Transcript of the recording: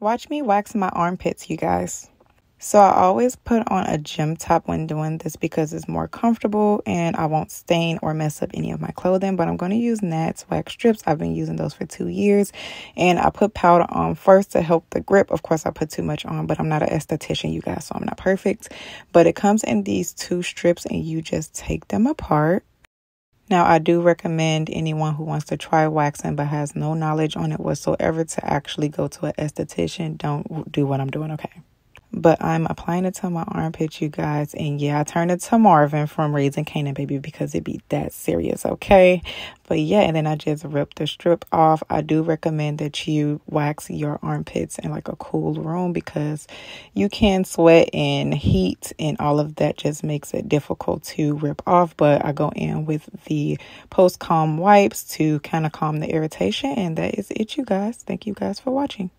Watch me wax my armpits, you guys. So I always put on a gym top when doing this because it's more comfortable and I won't stain or mess up any of my clothing. But I'm going to use Nads wax strips. I've been using those for two years. And I put powder on first to help the grip. Of course, I put too much on, but I'm not an esthetician, you guys, so I'm not perfect. But it comes in these two strips and you just take them apart. Now, I do recommend anyone who wants to try waxing but has no knowledge on it whatsoever to actually go to an esthetician. Don't do what I'm doing, okay? But I'm applying it to my armpit, you guys. And yeah, I turned it to Marvin from Raising Kanan Baby because it be that serious, okay? But yeah, and then I just ripped the strip off. I do recommend that you wax your armpits in like a cool room because you can sweat and heat and all of that just makes it difficult to rip off. But I go in with the post calm wipes to kind of calm the irritation. And that is it, you guys. Thank you guys for watching.